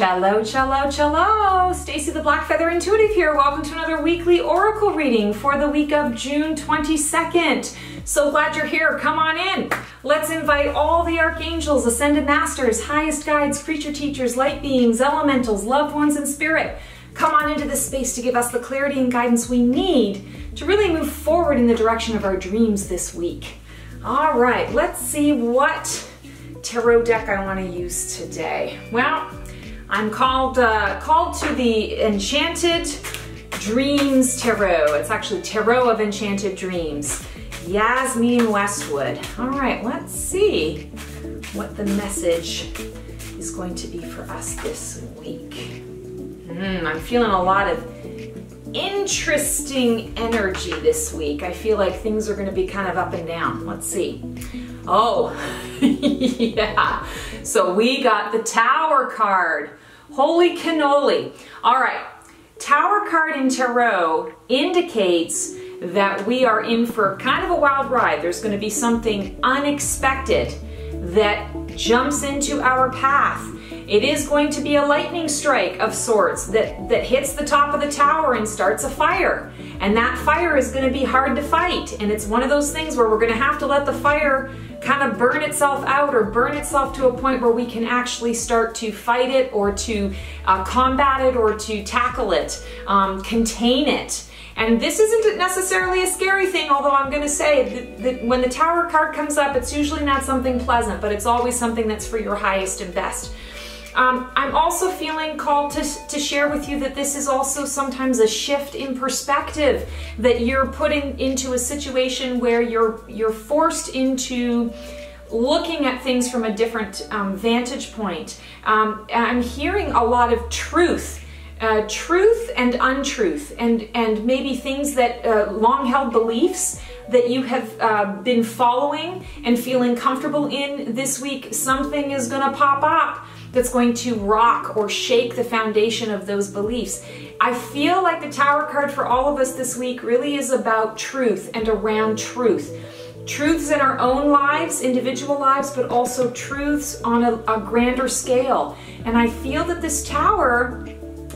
Cello, cello, cello. Stacey the Black Feather Intuitive here. Welcome to another weekly oracle reading for the week of June 22nd. So glad you're here. Come on in. Let's invite all the archangels, ascended masters, highest guides, creature teachers, light beings, elementals, loved ones, and spirit. Come on into this space to give us the clarity and guidance we need to really move forward in the direction of our dreams this week. All right, let's see what tarot deck I want to use today. Well, I'm called uh, called to the Enchanted Dreams Tarot. It's actually Tarot of Enchanted Dreams. Yasmeen Westwood. All right, let's see what the message is going to be for us this week. Mm, I'm feeling a lot of interesting energy this week. I feel like things are going to be kind of up and down. Let's see. Oh, yeah. So we got the Tower card. Holy cannoli. All right. Tower card in Tarot indicates that we are in for kind of a wild ride. There's going to be something unexpected that jumps into our path. It is going to be a lightning strike of sorts that, that hits the top of the tower and starts a fire. And that fire is going to be hard to fight. And it's one of those things where we're going to have to let the fire kind of burn itself out or burn itself to a point where we can actually start to fight it or to uh, combat it or to tackle it, um, contain it. And this isn't necessarily a scary thing, although I'm going to say that, that, when the tower card comes up, it's usually not something pleasant, but it's always something that's for your highest and best. Um, I'm also feeling called to, to share with you that this is also sometimes a shift in perspective that you're putting into a situation where you're you're forced into looking at things from a different um, vantage point. Um, I'm hearing a lot of truth. Uh, truth and untruth, and and maybe things that uh, long-held beliefs that you have uh, been following and feeling comfortable in this week. Something is going to pop up that's going to rock or shake the foundation of those beliefs. I feel like the Tower card for all of us this week really is about truth and around truth. Truths in our own lives, individual lives, but also truths on a, a grander scale. And I feel that this Tower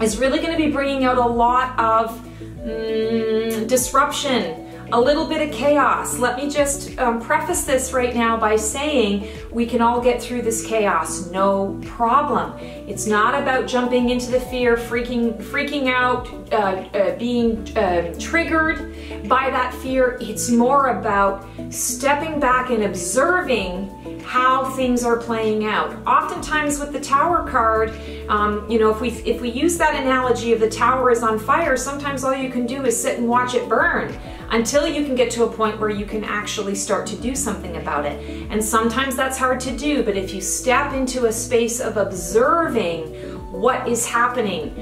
is really going to be bringing out a lot of mm, disruption, a little bit of chaos. Let me just um, preface this right now by saying we can all get through this chaos, no problem. It's not about jumping into the fear, freaking, freaking out, uh, uh, being uh, triggered by that fear. It's more about stepping back and observing how things are playing out. Oftentimes with the tower card, um, you know, if we if we use that analogy of the tower is on fire, sometimes all you can do is sit and watch it burn until you can get to a point where you can actually start to do something about it. And sometimes that's hard to do, but if you step into a space of observing what is happening,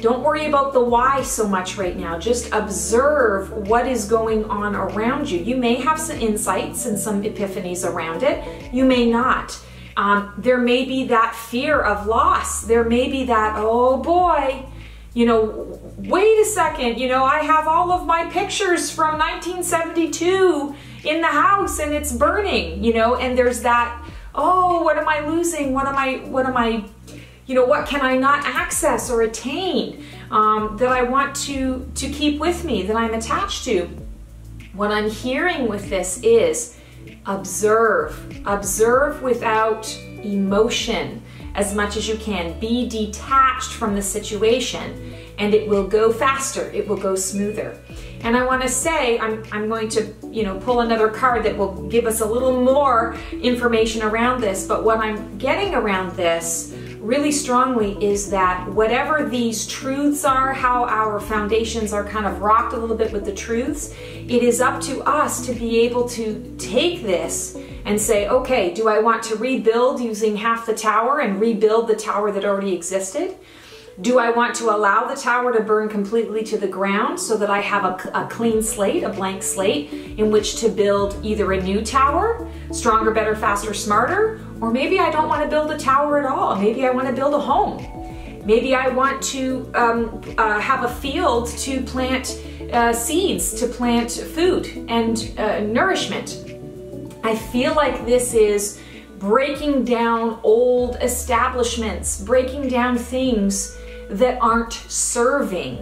don't worry about the why so much right now. Just observe what is going on around you. You may have some insights and some epiphanies around it. You may not. Um, there may be that fear of loss. There may be that, oh boy, you know, wait a second, you know, I have all of my pictures from 1972 in the house and it's burning, you know, and there's that, oh, what am I losing? What am I, what am I, you know, what can I not access or attain um, that I want to, to keep with me, that I'm attached to? What I'm hearing with this is observe, observe without emotion as much as you can. Be detached from the situation and it will go faster, it will go smoother. And I want to say, I'm, I'm going to, you know, pull another card that will give us a little more information around this, but what I'm getting around this really strongly is that whatever these truths are, how our foundations are kind of rocked a little bit with the truths, it is up to us to be able to take this and say, okay, do I want to rebuild using half the tower and rebuild the tower that already existed? Do I want to allow the tower to burn completely to the ground so that I have a, a, clean slate, a blank slate, in which to build either a new tower, stronger, better, faster, smarter, or maybe I don't want to build a tower at all. Maybe I want to build a home. Maybe I want to um, uh, have a field to plant uh, seeds, to plant food and uh, nourishment. I feel like this is breaking down old establishments, breaking down things that aren't serving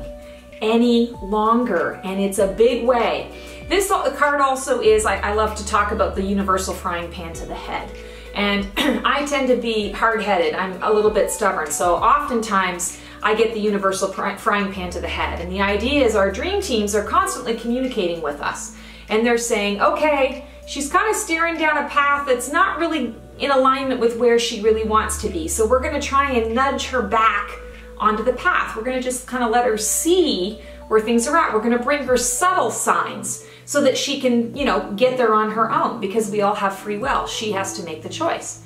any longer. And it's a big way. This card also is, I, I love to talk about the universal frying pan to the head. And I tend to be hard headed, I'm a little bit stubborn. So oftentimes, I get the universal frying pan to the head. And the idea is our dream teams are constantly communicating with us. And they're saying, okay, she's kind of steering down a path that's not really in alignment with where she really wants to be. So we're going to try and nudge her back onto the path. We're going to just kind of let her see where things are at. We're going to bring her subtle signs so that she can, you know, get there on her own because we all have free will. She has to make the choice.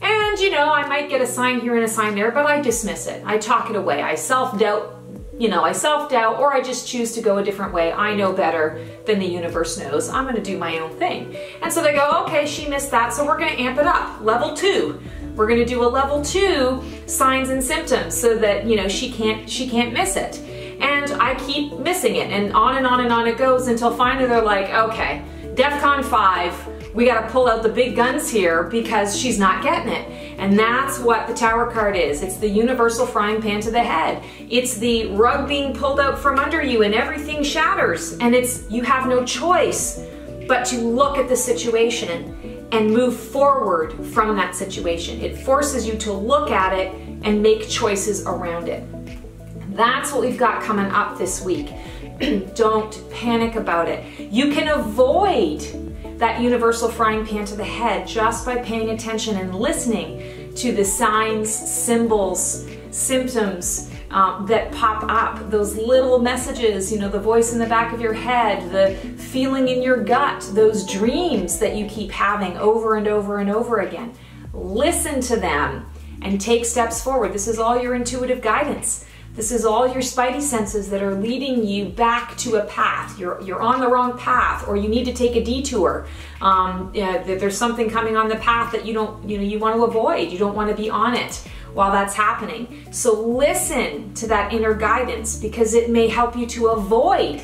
And, you know, I might get a sign here and a sign there, but I dismiss it. I talk it away. I self-doubt, you know, I self-doubt or I just choose to go a different way. I know better than the universe knows. I'm going to do my own thing. And so they go, okay, she missed that, so we're going to amp it up. Level two. We're going to do a level two signs and symptoms so that, you know, she can't, she can't miss it. And I keep missing it and on and on and on it goes until finally they're like, okay, DEFCON 5, we got to pull out the big guns here because she's not getting it. And that's what the tower card is. It's the universal frying pan to the head. It's the rug being pulled out from under you and everything shatters. And it's you have no choice but to look at the situation and move forward from that situation. It forces you to look at it and make choices around it. That's what we've got coming up this week. Don't panic about it. You can avoid that universal frying pan to the head just by paying attention and listening to the signs, symbols, symptoms um, that pop up, those little messages, you know, the voice in the back of your head, the feeling in your gut, those dreams that you keep having over and over and over again. Listen to them and take steps forward. This is all your intuitive guidance. This is all your spidey senses that are leading you back to a path. You're, you're on the wrong path or you need to take a detour. Um, yeah, there's something coming on the path that you don't, you know, you want to avoid. You don't want to be on it while that's happening. So listen to that inner guidance because it may help you to avoid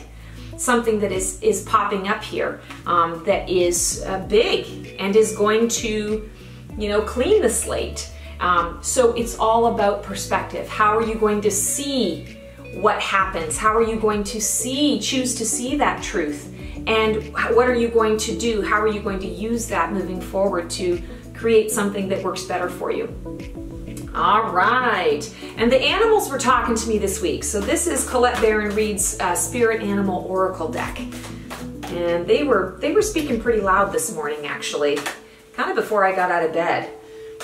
something that is, is popping up here um, that is uh, big and is going to, you know, clean the slate. Um, so it's all about perspective. How are you going to see what happens? How are you going to see, choose to see that truth? And what are you going to do? How are you going to use that moving forward to create something that works better for you? All right. And the animals were talking to me this week. So this is Colette Baron Reid's uh, Spirit Animal Oracle deck. And they were they were speaking pretty loud this morning actually. Kind of before I got out of bed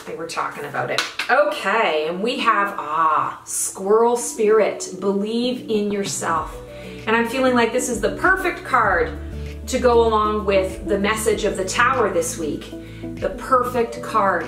they were talking about it. Okay, and we have, ah, squirrel spirit, believe in yourself. And I'm feeling like this is the perfect card to go along with the message of the tower this week. The perfect card.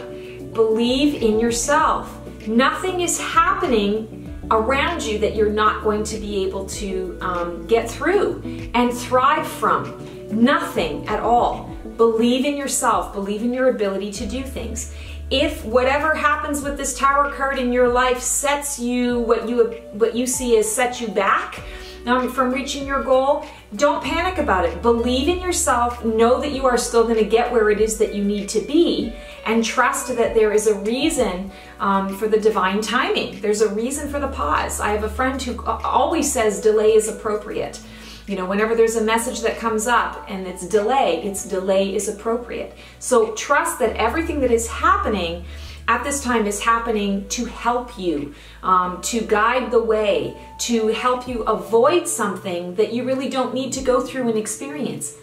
Believe in yourself. Nothing is happening around you that you're not going to be able to um, get through and thrive from. Nothing at all. Believe in yourself, believe in your ability to do things if whatever happens with this tower card in your life sets you what you what you see as set you back um, from reaching your goal don't panic about it. Believe in yourself. Know that you are still going to get where it is that you need to be. And trust that there is a reason um, for the divine timing. There's a reason for the pause. I have a friend who always says delay is appropriate you know, whenever there's a message that comes up and it's delay, it's delay is appropriate. So trust that everything that is happening at this time is happening to help you, um, to guide the way, to help you avoid something that you really don't need to go through and experience.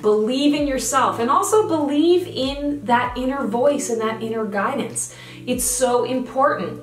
Believe in yourself and also believe in that inner voice and that inner guidance. It's so important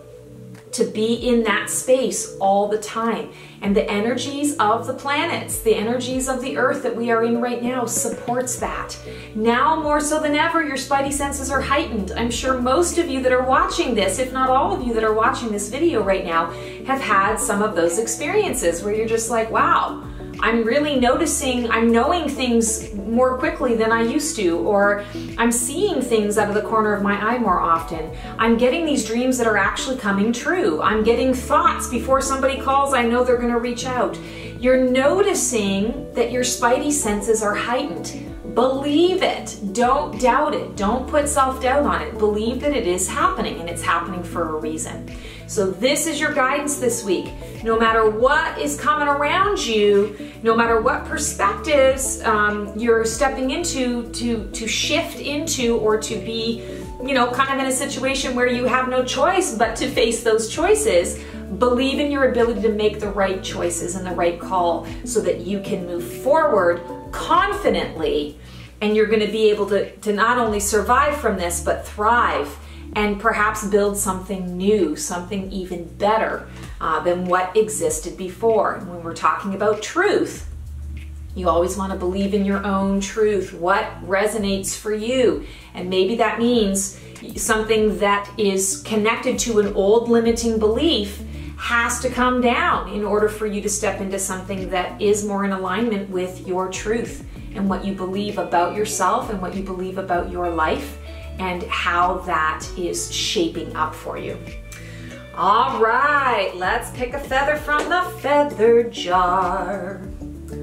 to be in that space all the time. And the energies of the planets, the energies of the earth that we are in right now supports that. Now more so than ever, your spidey senses are heightened. I'm sure most of you that are watching this, if not all of you that are watching this video right now, have had some of those experiences where you're just like, wow, I'm really noticing, I'm knowing things more quickly than I used to, or I'm seeing things out of the corner of my eye more often. I'm getting these dreams that are actually coming true. I'm getting thoughts before somebody calls, I know they're going to reach out. You're noticing that your spidey senses are heightened. Believe it. Don't doubt it. Don't put self doubt on it. Believe that it is happening and it's happening for a reason. So, this is your guidance this week. No matter what is coming around you, no matter what perspectives um, you're stepping into to, to shift into or to be, you know, kind of in a situation where you have no choice but to face those choices, believe in your ability to make the right choices and the right call so that you can move forward confidently and you're going to be able to, to not only survive from this but thrive and perhaps build something new, something even better uh, than what existed before. When we're talking about truth, you always want to believe in your own truth, what resonates for you. And maybe that means something that is connected to an old limiting belief has to come down in order for you to step into something that is more in alignment with your truth and what you believe about yourself and what you believe about your life and how that is shaping up for you. All right, let's pick a feather from the feather jar.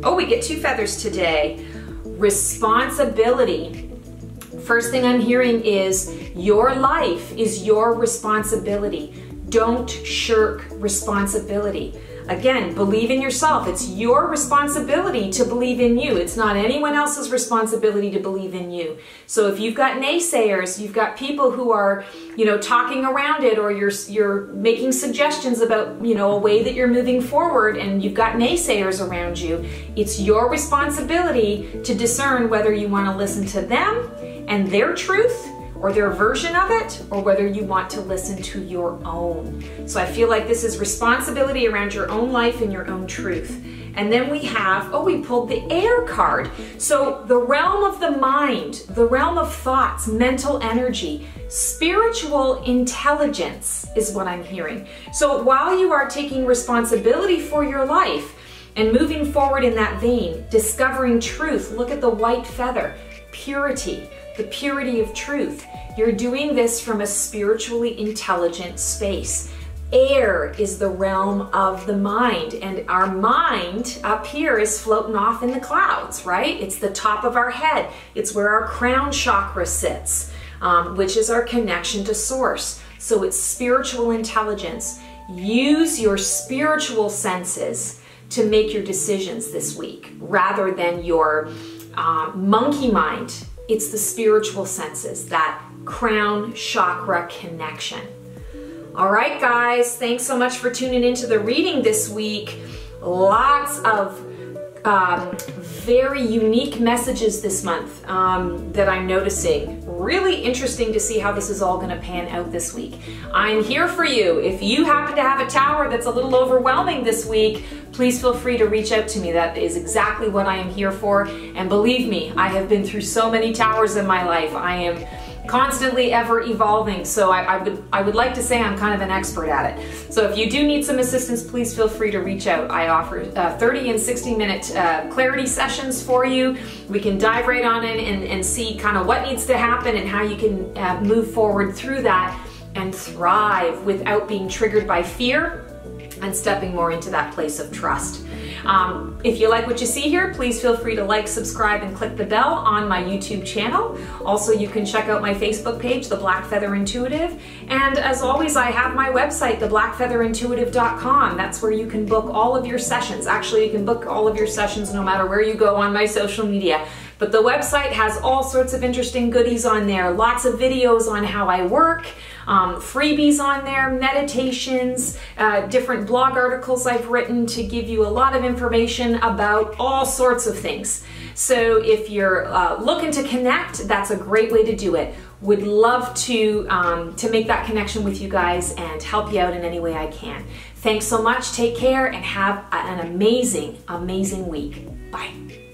Oh, we get two feathers today. Responsibility. First thing I'm hearing is your life is your responsibility. Don't shirk responsibility. Again, believe in yourself. It's your responsibility to believe in you. It's not anyone else's responsibility to believe in you. So if you've got naysayers, you've got people who are, you know, talking around it or you're you're making suggestions about, you know, a way that you're moving forward and you've got naysayers around you, it's your responsibility to discern whether you want to listen to them and their truth or their version of it, or whether you want to listen to your own. So I feel like this is responsibility around your own life and your own truth. And then we have, oh, we pulled the air card. So the realm of the mind, the realm of thoughts, mental energy, spiritual intelligence is what I'm hearing. So while you are taking responsibility for your life, and moving forward in that vein, discovering truth, look at the white feather, purity, the purity of truth. You're doing this from a spiritually intelligent space. Air is the realm of the mind, and our mind up here is floating off in the clouds, right? It's the top of our head, it's where our crown chakra sits, um, which is our connection to source. So it's spiritual intelligence. Use your spiritual senses to make your decisions this week rather than your uh, monkey mind it's the spiritual senses, that crown chakra connection. All right, guys, thanks so much for tuning into the reading this week. Lots of um, very unique messages this month um, that I'm noticing. Really interesting to see how this is all going to pan out this week. I'm here for you. If you happen to have a tower that's a little overwhelming this week, please feel free to reach out to me. That is exactly what I am here for. And believe me, I have been through so many towers in my life. I am constantly ever evolving. So I, I, would I would like to say I'm kind of an expert at it. So if you do need some assistance, please feel free to reach out. I offer uh, 30 and 60 minute uh, clarity sessions for you. We can dive right on in and, and see kind of what needs to happen and how you can uh, move forward through that and thrive without being triggered by fear and stepping more into that place of trust. Um, if you like what you see here, please feel free to like, subscribe, and click the bell on my YouTube channel. Also, you can check out my Facebook page, The Black Feather Intuitive. And as always, I have my website, theblackfeatherintuitive.com. That's where you can book all of your sessions. Actually, you can book all of your sessions no matter where you go on my social media. But the website has all sorts of interesting goodies on there, lots of videos on how I work, um, freebies on there, meditations, uh, different blog articles I've written to give you a lot of information about all sorts of things. So if you're uh, looking to connect, that's a great way to do it. Would love to, um, to make that connection with you guys and help you out in any way I can. Thanks so much, take care, and have an amazing, amazing week. Bye.